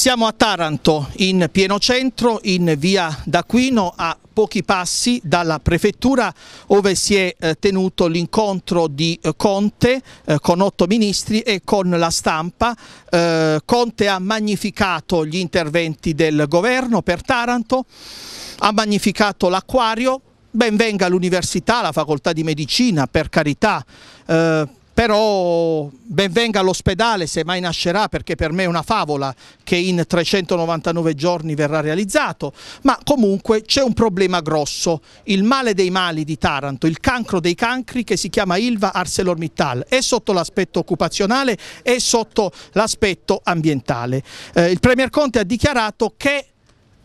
Siamo a Taranto, in pieno centro, in via D'Aquino, a pochi passi dalla prefettura dove si è eh, tenuto l'incontro di eh, Conte eh, con otto ministri e con la stampa. Conte ha magnificato gli interventi del governo per Taranto, ha magnificato l'acquario, ben venga l'università, la facoltà di medicina, per carità, però ben venga all'ospedale se mai nascerà perché per me è una favola che in 399 giorni verrà realizzato, ma comunque c'è un problema grosso, il male dei mali di Taranto, il cancro dei cancri che si chiama Ilva ArcelorMittal, è sotto l'aspetto occupazionale e sotto l'aspetto ambientale. Eh, il Premier Conte ha dichiarato che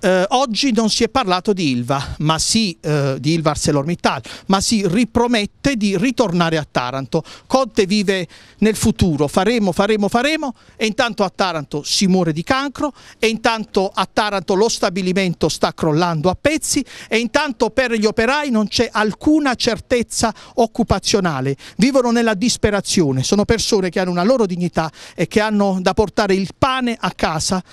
eh, oggi non si è parlato di Ilva, ma si, eh, di Ilva ArcelorMittal, ma si ripromette di ritornare a Taranto. Conte vive nel futuro, faremo, faremo, faremo. E intanto a Taranto si muore di cancro. E intanto a Taranto lo stabilimento sta crollando a pezzi. E intanto per gli operai non c'è alcuna certezza occupazionale, vivono nella disperazione, sono persone che hanno una loro dignità e che hanno da portare il pane a casa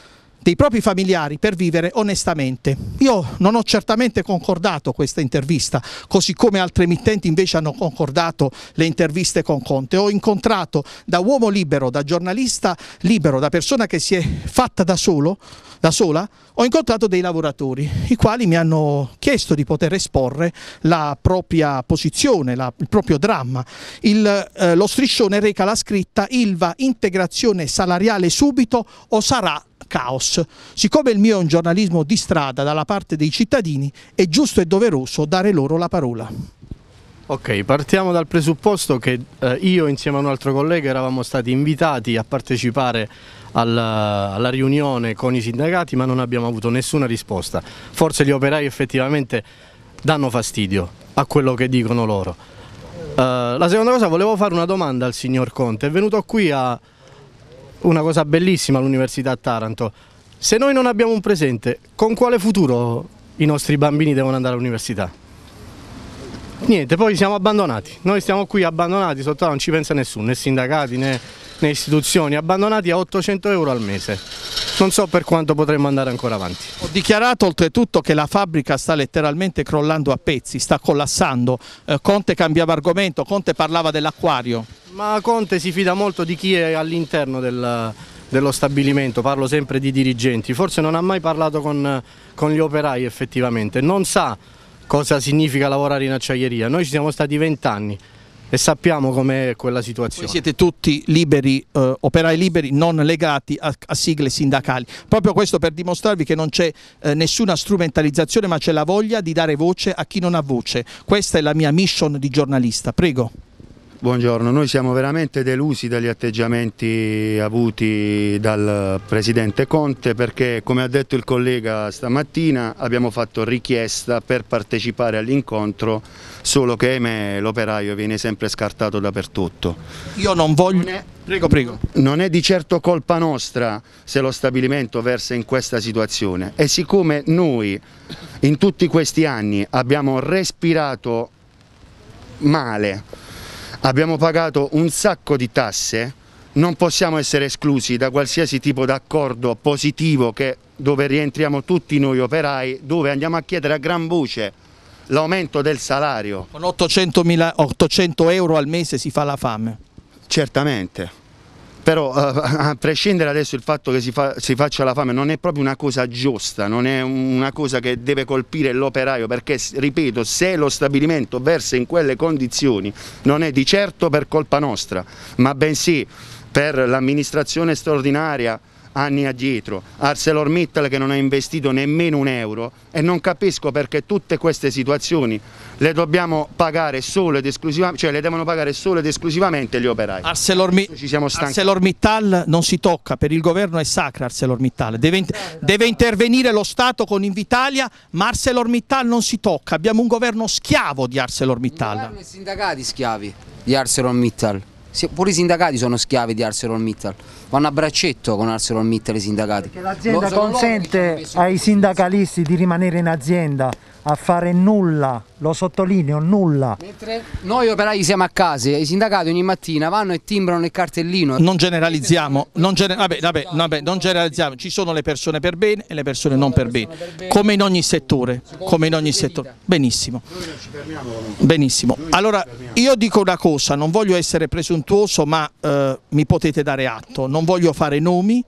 dei propri familiari per vivere onestamente. Io non ho certamente concordato questa intervista, così come altre emittenti invece hanno concordato le interviste con Conte. Ho incontrato da uomo libero, da giornalista libero, da persona che si è fatta da solo, da sola, ho incontrato dei lavoratori, i quali mi hanno chiesto di poter esporre la propria posizione, la, il proprio dramma. Il, eh, lo striscione reca la scritta Ilva integrazione salariale subito o sarà caos. Siccome il mio è un giornalismo di strada dalla parte dei cittadini, è giusto e doveroso dare loro la parola. Ok, partiamo dal presupposto che eh, io insieme a un altro collega eravamo stati invitati a partecipare alla, alla, riunione con i sindacati ma non abbiamo avuto nessuna risposta. Forse gli operai effettivamente danno fastidio a quello che dicono loro. Uh, la seconda cosa, volevo fare una domanda al signor Conte, è venuto qui a una cosa bellissima all'Università Taranto. Se noi non abbiamo un presente, con quale futuro i nostri bambini devono andare all'università? Niente, poi siamo abbandonati. Noi stiamo qui abbandonati, sotto non ci pensa nessuno, né sindacati né, né istituzioni, abbandonati a 800 euro al mese. Non so per quanto potremmo andare ancora avanti. Ho dichiarato oltretutto che la fabbrica sta letteralmente crollando a pezzi, sta collassando. Eh, Conte cambiava argomento, Conte parlava dell'acquario. Ma Conte si fida molto di chi è all'interno del, dello stabilimento, parlo sempre di dirigenti, forse non ha mai parlato con, con gli operai effettivamente, non sa cosa significa lavorare in acciaieria, noi ci siamo stati vent'anni e sappiamo com'è quella situazione. Voi siete tutti liberi, eh, operai liberi, non legati a, a, sigle sindacali. Proprio questo per dimostrarvi che non c'è eh, nessuna strumentalizzazione ma c'è la voglia di dare voce a chi non ha voce. Questa è la mia mission di giornalista. Prego. Buongiorno, noi siamo veramente delusi dagli atteggiamenti avuti dal Presidente Conte perché come ha detto il collega stamattina abbiamo fatto richiesta per partecipare all'incontro solo che l'operaio viene sempre scartato dappertutto. Io non voglio... Non è, prego, prego. Non è di certo colpa nostra se lo stabilimento versa in questa situazione e siccome noi in tutti questi anni abbiamo respirato male abbiamo pagato un sacco di tasse, non possiamo essere esclusi da qualsiasi tipo d'accordo positivo che, dove rientriamo tutti noi operai, dove andiamo a chiedere a gran voce l'aumento del salario. Con 800, 800 euro al mese si fa la fame? Certamente però uh, a prescindere adesso il fatto che si, fa, si, faccia la fame non è proprio una cosa giusta, non è una cosa che deve colpire l'operaio perché, ripeto, se lo stabilimento versa in quelle condizioni non è di certo per colpa nostra, ma bensì per l'amministrazione straordinaria anni addietro, ArcelorMittal che non ha investito nemmeno un euro e non capisco perché tutte queste situazioni le dobbiamo pagare solo ed esclusivamente, cioè le devono pagare solo ed esclusivamente gli operai. Arcelormi ArcelorMittal non si tocca, per il governo è sacra ArcelorMittal, deve, deve intervenire lo Stato con Invitalia, ma ArcelorMittal non si tocca, abbiamo un governo schiavo di ArcelorMittal. Il governo e sindacati schiavi di ArcelorMittal pure i sindacati sono schiavi di ArcelorMittal, vanno a braccetto con ArcelorMittal i sindacati. Perché l'azienda consente ai sindacalisti di rimanere in azienda a fare nulla, lo sottolineo, nulla. Mentre noi operai siamo a casa, i sindacati ogni mattina vanno e timbrano il cartellino. Non generalizziamo, non, gener- vabbè, vabbè, vabbè, non generalizziamo, ci sono le persone per bene e le persone non per bene, come in ogni settore, come in ogni settore. Benissimo. Benissimo. Allora io dico una cosa, non voglio essere presuntuoso ma eh, mi potete dare atto, non voglio fare nomi,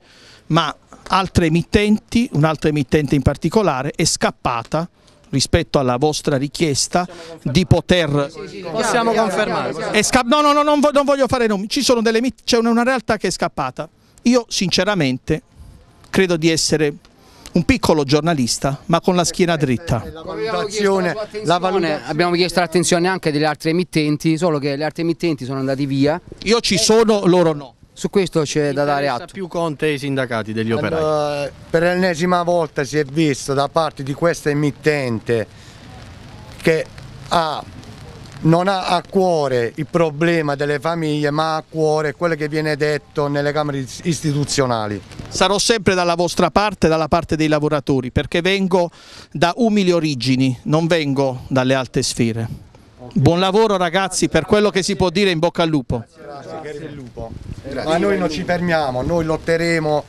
ma altre emittenti, un'altra emittente in particolare è scappata rispetto alla vostra richiesta di poter Possiamo confermare. è sca- no, no, no, non, vo- non voglio fare nomi. Ci sono delle c'è una, una realtà che è scappata. Io sinceramente credo di essere un piccolo giornalista, ma con la schiena dritta. La Abbiamo chiesto la sua attenzione, abbiamo chiesto l'attenzione anche delle altre emittenti, solo che le altre emittenti sono andati via. Io ci sono, loro no. Su questo c'è da dare atto. più Conte e i sindacati degli operai. Allora, per l'ennesima volta si è visto da parte di questa emittente che ha- non ha a cuore il problema delle famiglie ma ha a cuore quello che viene detto nelle camere is- istituzionali. Sarò sempre dalla vostra parte, dalla parte dei lavoratori, perché vengo da umili origini, non vengo dalle alte sfere. Buon lavoro ragazzi, per quello che si può dire in bocca al lupo. Ma noi non ci fermiamo, noi lotteremo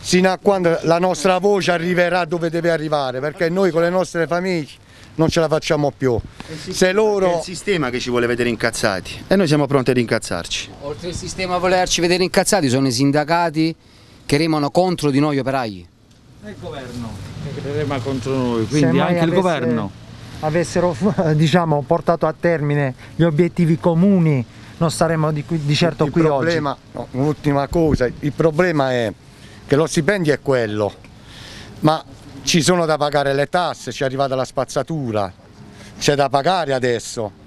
sino a quando la nostra voce arriverà dove deve arrivare, perché noi con le nostre famiglie non ce la facciamo più. Se È loro il sistema che ci vuole vedere incazzati e noi siamo pronti ad incazzarci. Oltre il sistema a volerci vedere incazzati sono i sindacati che remano contro di noi operai. rema contro noi, quindi anche il avesse- governo. avessero diciamo, portato a termine gli obiettivi comuni non saremmo di, qui- di certo il qui problema, no, un'ultima cosa, il problema è che lo stipendio è quello, ma ci sono da pagare le tasse, ci è arrivata la spazzatura, c'è da pagare adesso.